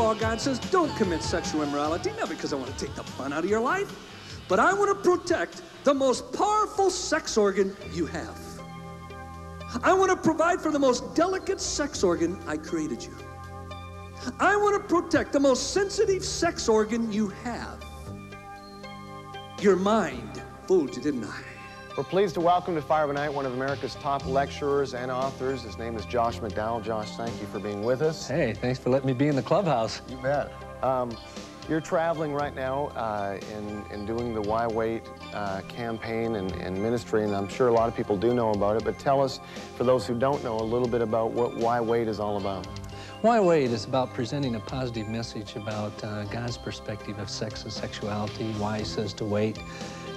God says, don't commit sexual immorality, not because I want to take the fun out of your life, but I want to protect the most powerful sex organ you have. I want to provide for the most delicate sex organ I created you. I want to protect the most sensitive sex organ you have. Your mind. Fooled you, didn't I? We're pleased to welcome to Fire Night one of America's top lecturers and authors. His name is Josh McDowell. Josh, thank you for being with us. Hey, thanks for letting me be in the clubhouse. You bet. Um, you're traveling right now uh, in, in doing the Why Wait uh, campaign and, and, ministry, and I'm sure a lot of people do know about it, but tell us, for those who don't know, a little bit about what Why Wait is all about. Why Wait is about presenting a positive message about uh, God's perspective of sex and sexuality, why he says to wait,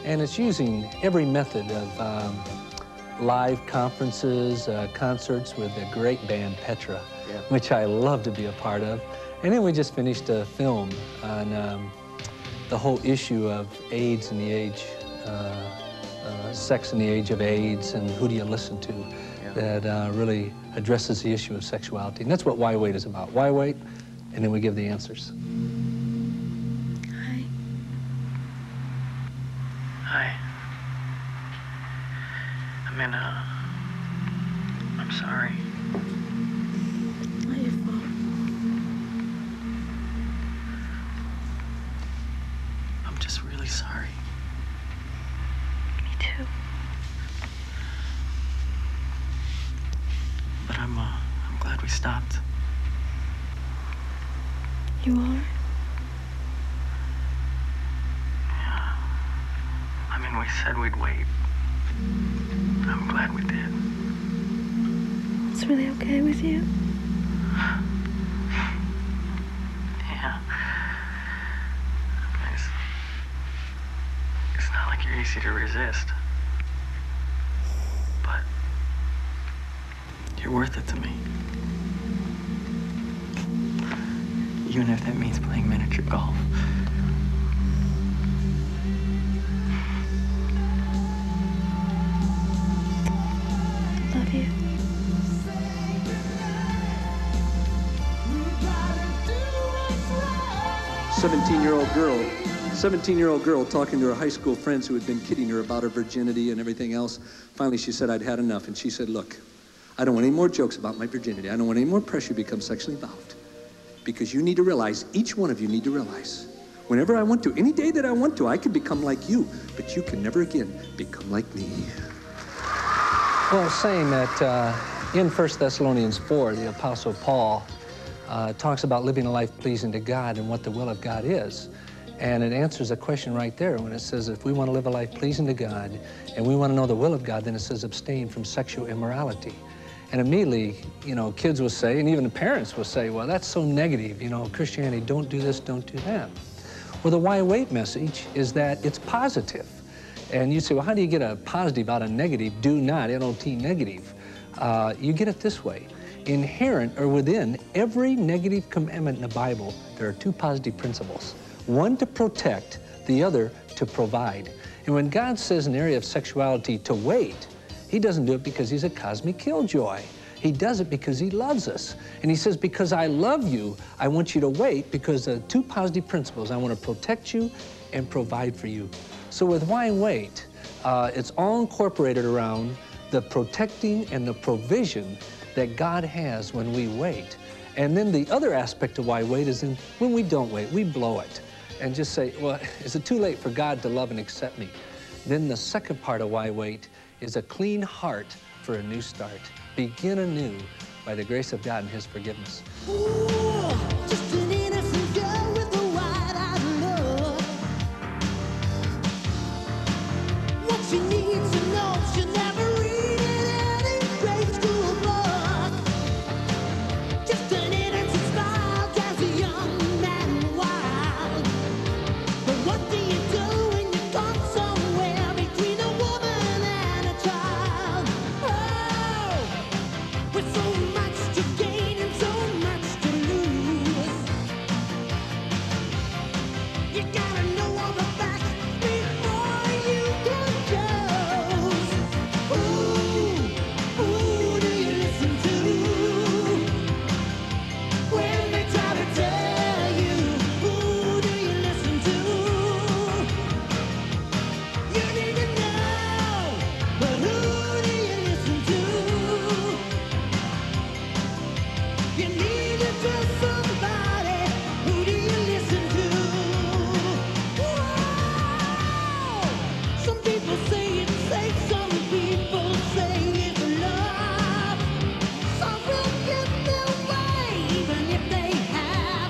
and it's using every method of um, live conferences, uh, concerts with the great band Petra, yeah. which I love to be a part of. And then we just finished a film on um, the whole issue of AIDS and the age, uh, uh, sex in the age of AIDS, and who do you listen to, yeah. that uh, really addresses the issue of sexuality. And that's what Why Wait is about. Why Wait? And then we give the answers. Sorry. Not your fault. I'm just really sorry. Me too. But I'm, uh, I'm glad we stopped. You are? Yeah. I mean, we said we'd wait. I'm glad we did. It's really okay with you? Yeah. It's, it's not like you're easy to resist. But you're worth it to me. Even if that means playing miniature golf. 17-year-old girl, 17-year-old girl talking to her high school friends who had been kidding her about her virginity and everything else. Finally, she said, I'd had enough. And she said, look, I don't want any more jokes about my virginity. I don't want any more pressure to become sexually involved. Because you need to realize, each one of you need to realize, whenever I want to, any day that I want to, I can become like you, but you can never again become like me. Well, saying that uh, in 1 Thessalonians 4, the Apostle Paul uh, talks about living a life pleasing to God and what the will of God is. And it answers a question right there when it says if we want to live a life pleasing to God and we want to know the will of God, then it says abstain from sexual immorality. And immediately, you know, kids will say, and even the parents will say, well, that's so negative, you know, Christianity, don't do this, don't do that. Well, the why wait message is that it's positive. And you say, well, how do you get a positive out of negative? Do not, N-O-T, negative. Uh, you get it this way. Inherent or within every negative commandment in the Bible, there are two positive principles. One to protect, the other to provide. And when God says an area of sexuality to wait, he doesn't do it because he's a cosmic killjoy. He does it because he loves us. And he says, because I love you, I want you to wait because the two positive principles, I want to protect you and provide for you. So with Why Wait, uh, it's all incorporated around the protecting and the provision that God has when we wait. And then the other aspect of why wait is in when we don't wait, we blow it and just say, well, is it too late for God to love and accept me? Then the second part of why wait is a clean heart for a new start. Begin anew by the grace of God and His forgiveness. Ooh,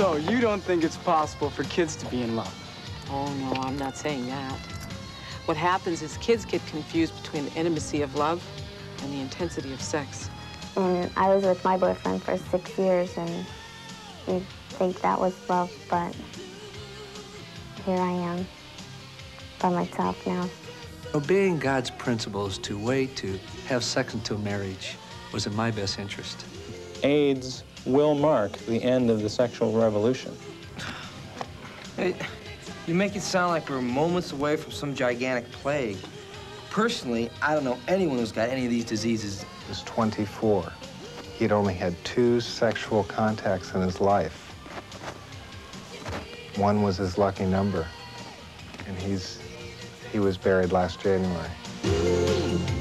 So you don't think it's possible for kids to be in love? Oh, no, I'm not saying that. What happens is kids get confused between the intimacy of love and the intensity of sex. And I was with my boyfriend for six years, and you'd think that was love, but here I am by myself now. Obeying God's principles to wait to have sex until marriage was in my best interest. AIDS will mark the end of the sexual revolution. Hey, you make it sound like we're moments away from some gigantic plague. Personally, I don't know anyone who's got any of these diseases. He was 24. He'd only had two sexual contacts in his life. One was his lucky number, and he's he was buried last January. Ooh.